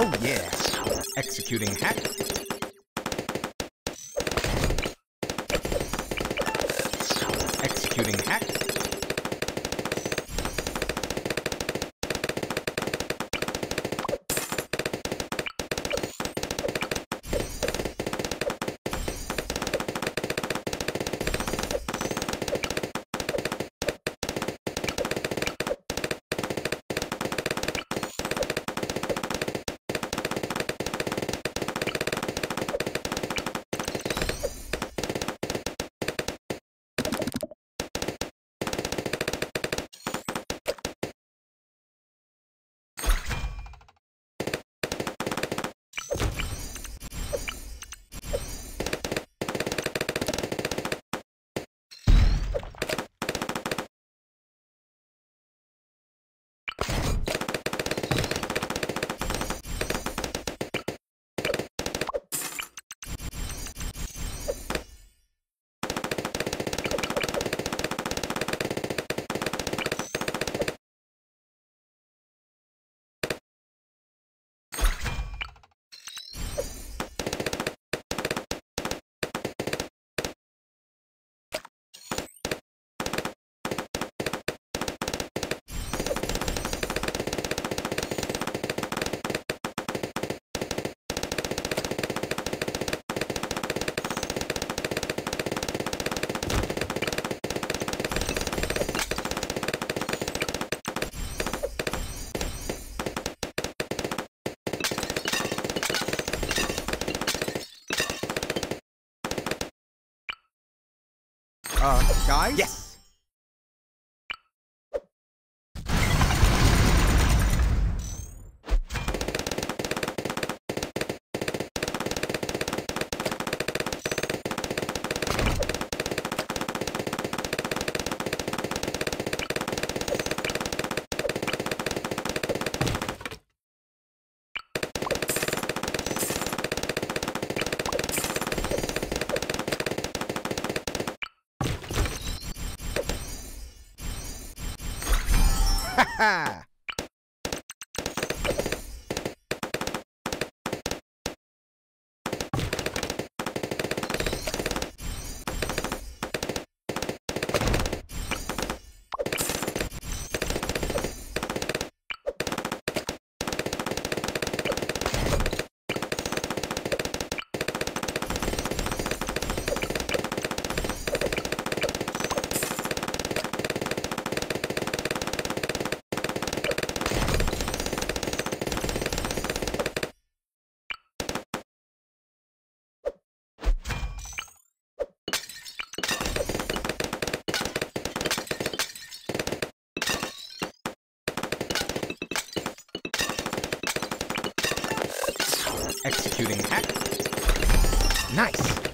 Oh yeah. Executing hack. Executing hack. Uh, guys? Yes. Ha! Executing hack. Nice.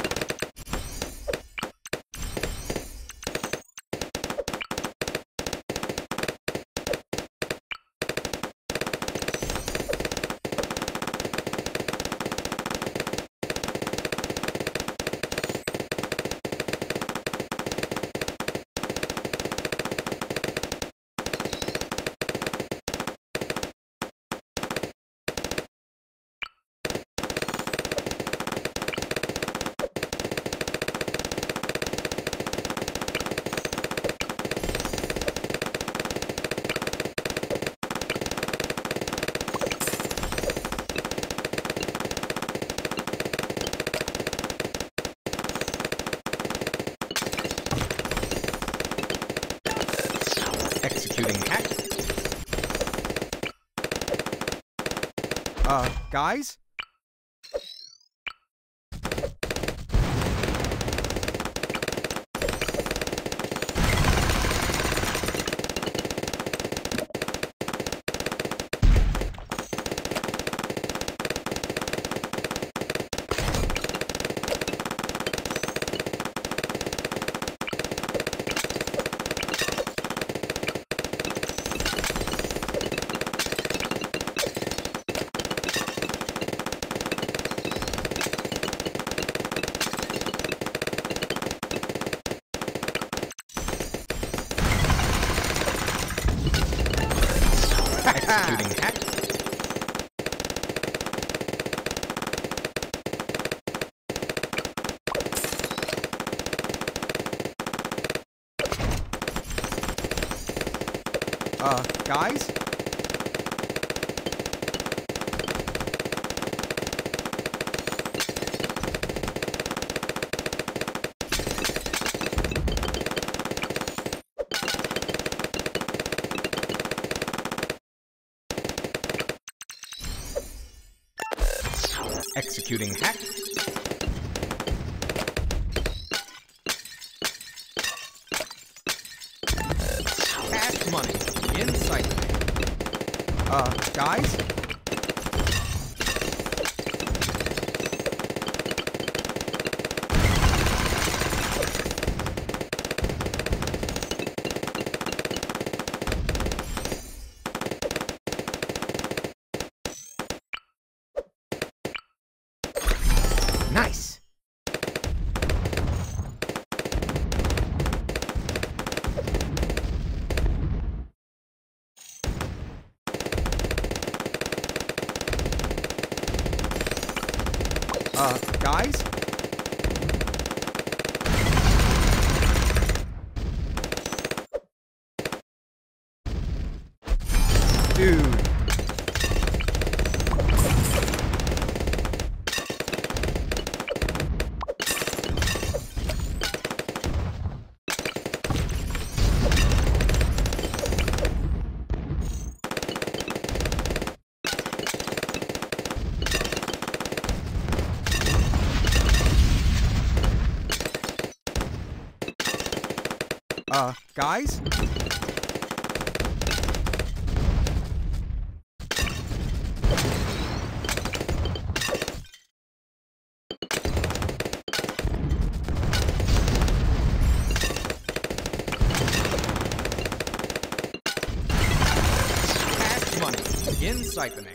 Guys? Executing hack. Uh, guys? Executing hack. Cash money inside. Uh, guys? Uh, guys? Uh, guys? Begin siphoning.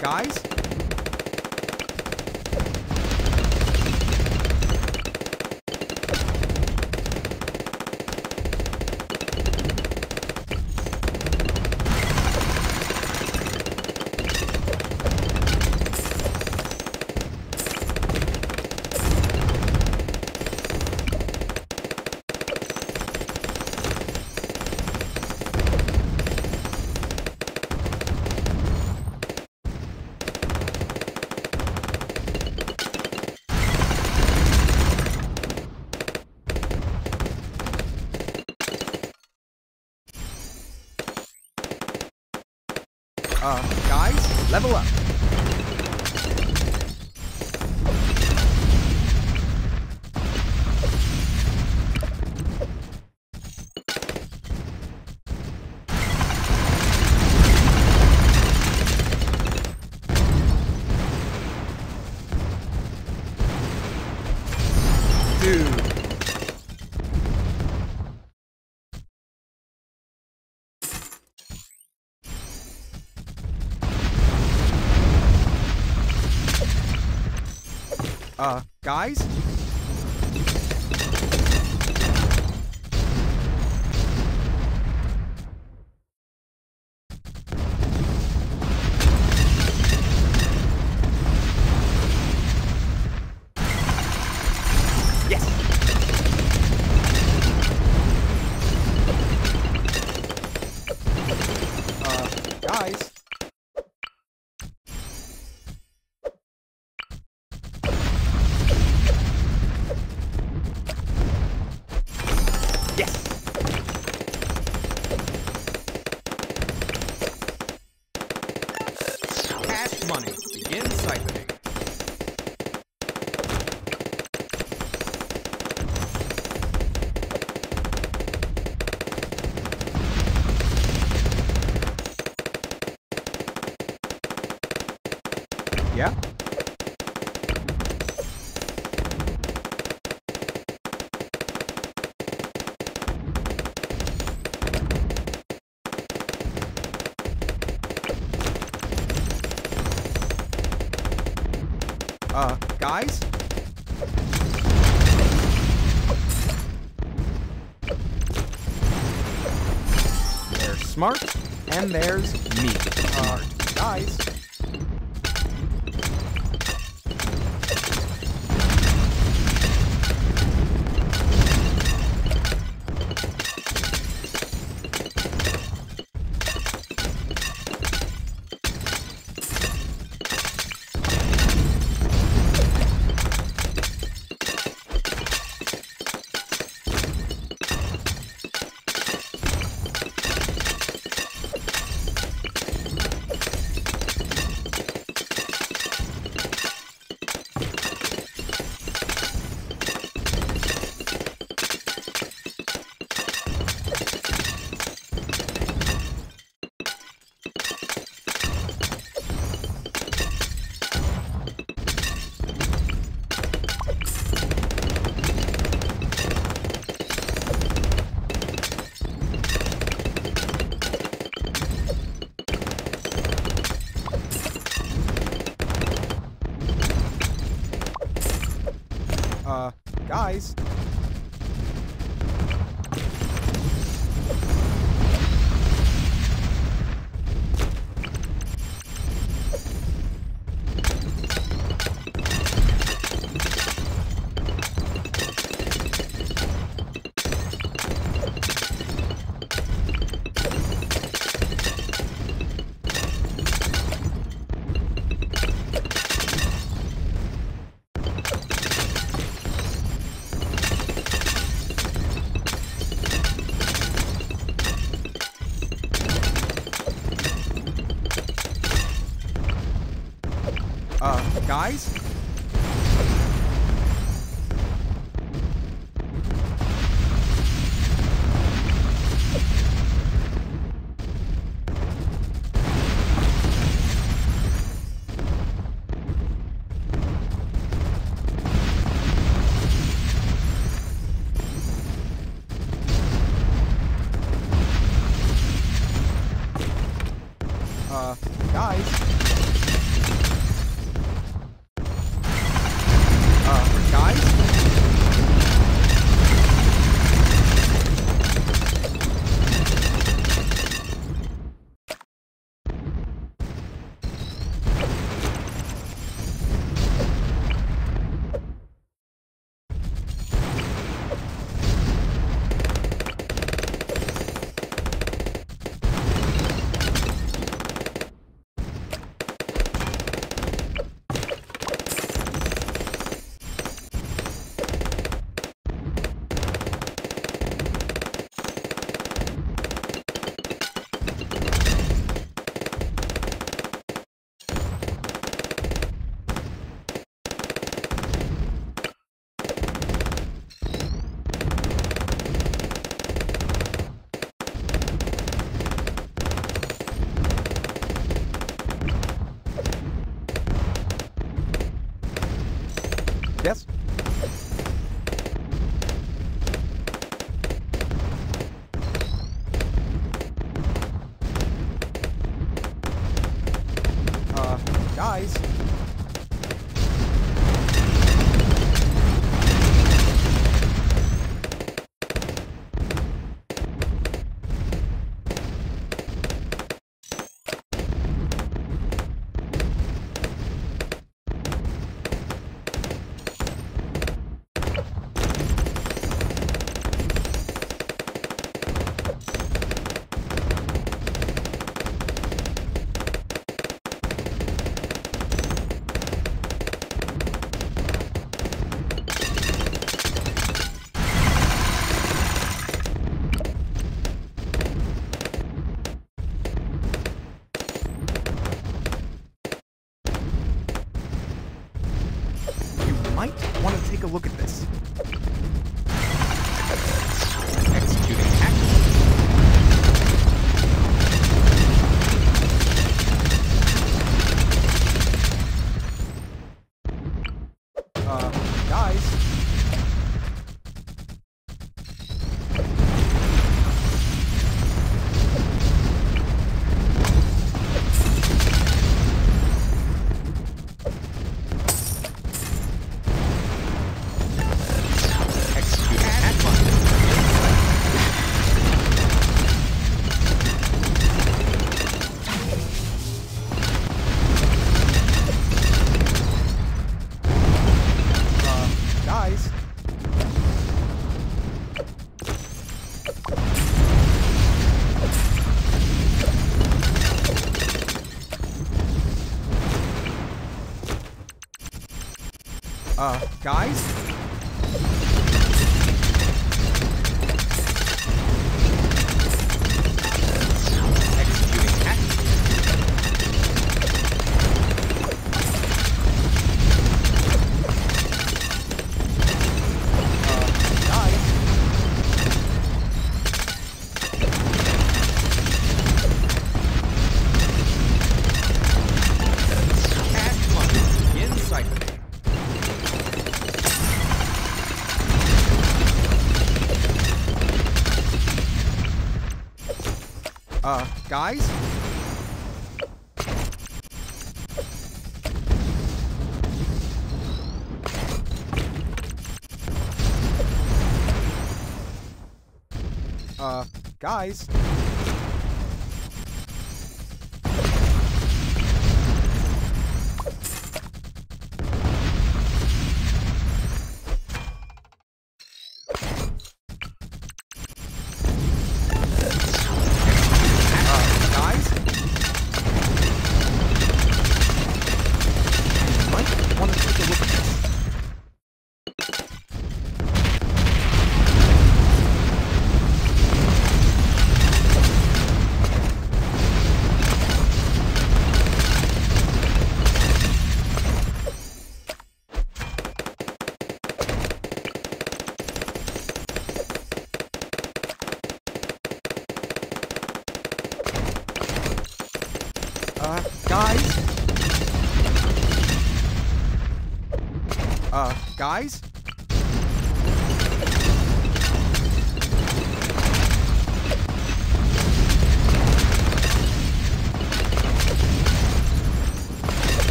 Guys? Uh, guys, level up. Uh, guys? Guys? There's smart, and there's me. Uh, guys? Guys? Guys? Uh, guys? Uh, Uh, guys? Uh, guys? Uh, guys?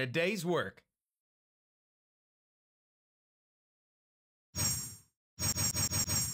A day's work.